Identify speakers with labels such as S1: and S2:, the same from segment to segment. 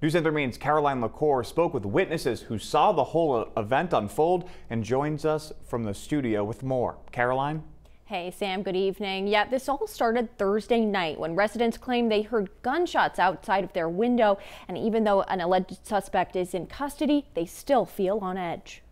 S1: News Center Maine's Caroline LaCour spoke with witnesses who saw the whole event unfold and joins us from the studio with more. Caroline?
S2: Hey, Sam, good evening. Yeah, this all started Thursday night when residents claimed they heard gunshots outside of their window. And even though an alleged suspect is in custody, they still feel on edge.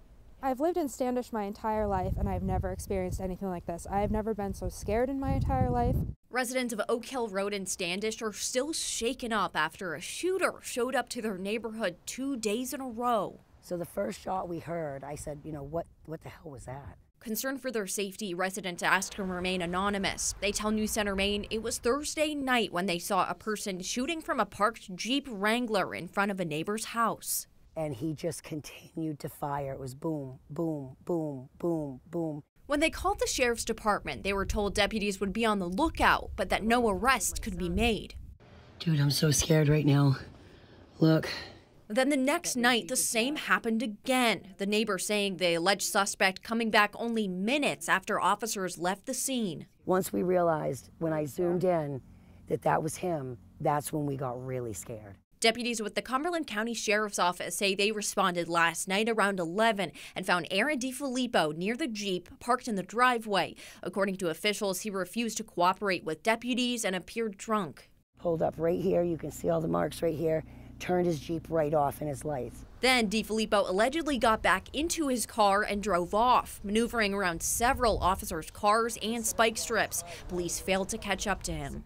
S3: I've lived in Standish my entire life and I've never experienced anything like this. I've never been so scared in my entire life.
S4: Residents of Oak Hill Road in Standish are still shaken up after a shooter showed up to their neighborhood two days in a row.
S5: So the first shot we heard, I said, you know, what, what the hell was that?
S4: Concerned for their safety, residents asked to remain anonymous. They tell News Center Maine it was Thursday night when they saw a person shooting from a parked Jeep Wrangler in front of a neighbor's house
S5: and he just continued to fire. It was boom, boom, boom, boom, boom.
S4: When they called the sheriff's department, they were told deputies would be on the lookout, but that no arrest could be made.
S5: Dude, I'm so scared right now. Look.
S4: Then the next night, the same happened again. The neighbor saying the alleged suspect coming back only minutes after officers left the scene.
S5: Once we realized, when I zoomed in, that that was him, that's when we got really scared.
S4: Deputies with the Cumberland County Sheriff's Office say they responded last night around 11 and found Aaron DeFilippo near the Jeep parked in the driveway. According to officials, he refused to cooperate with deputies and appeared drunk.
S5: Pulled up right here. You can see all the marks right here. Turned his Jeep right off in his lights.
S4: Then DeFilippo allegedly got back into his car and drove off, maneuvering around several officers' cars and spike strips. Police failed to catch up to him.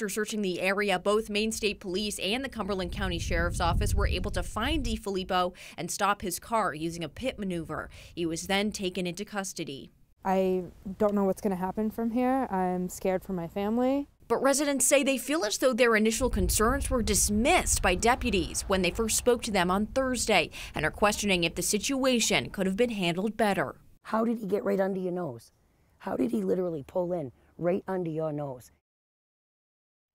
S4: After searching the area, both Maine State Police and the Cumberland County Sheriff's Office were able to find DeFilippo and stop his car using a pit maneuver. He was then taken into custody.
S3: I don't know what's going to happen from here. I'm scared for my family.
S4: But residents say they feel as though their initial concerns were dismissed by deputies when they first spoke to them on Thursday and are questioning if the situation could have been handled better.
S5: How did he get right under your nose? How did he literally pull in right under your nose?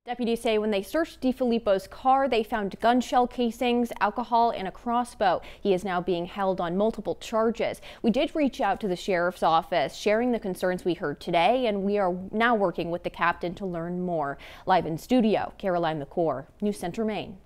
S2: Deputies say when they searched DeFilippo's car, they found gun shell casings, alcohol, and a crossbow. He is now being held on multiple charges. We did reach out to the sheriff's office, sharing the concerns we heard today, and we are now working with the captain to learn more. Live in studio, Caroline LaCour, News Center, Maine.